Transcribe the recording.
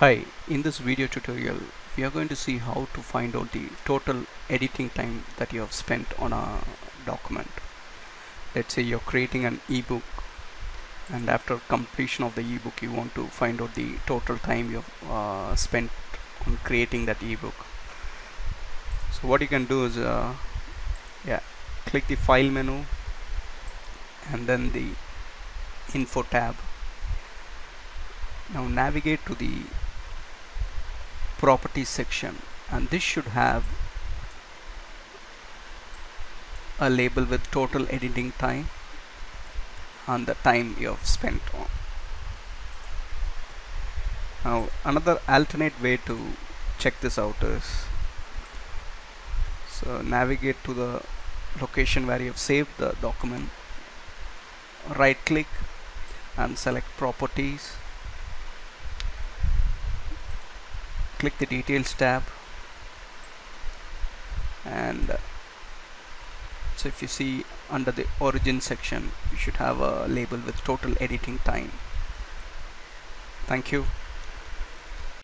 Hi, in this video tutorial we are going to see how to find out the total editing time that you have spent on a document. Let's say you're creating an ebook and after completion of the ebook you want to find out the total time you've uh, spent on creating that ebook. So what you can do is uh, yeah click the file menu and then the info tab now navigate to the properties section. And this should have a label with total editing time and the time you have spent on. Now another alternate way to check this out is so navigate to the location where you have saved the document. Right click and select properties click the details tab. And uh, so if you see under the origin section you should have a label with total editing time. Thank you